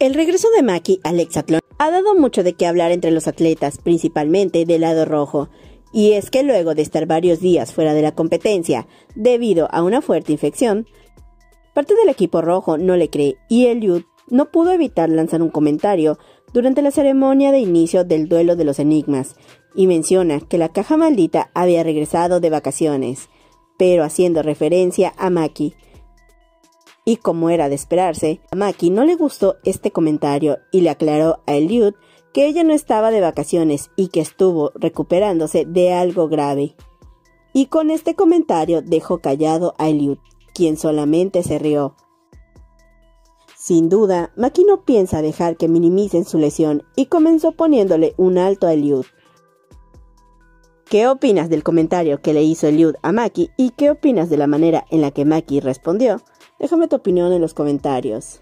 regreso de Maki al hexatlón ha dado mucho de qué hablar entre los atletas, principalmente del lado rojo. Y es que luego de estar varios días fuera de la competencia, debido a una fuerte infección, parte del equipo rojo no le cree y Eliud no pudo evitar lanzar un comentario durante la ceremonia de inicio del duelo de los enigmas y menciona que la caja maldita había regresado de vacaciones, pero haciendo referencia a Maki. Y como era de esperarse, a Maki no le gustó este comentario y le aclaró a Eliud que ella no estaba de vacaciones y que estuvo recuperándose de algo grave. Y con este comentario dejó callado a Eliud, quien solamente se rió. Sin duda, Maki no piensa dejar que minimicen su lesión y comenzó poniéndole un alto a Eliud. ¿Qué opinas del comentario que le hizo Eliud a Maki y qué opinas de la manera en la que Maki respondió? Déjame tu opinión en los comentarios.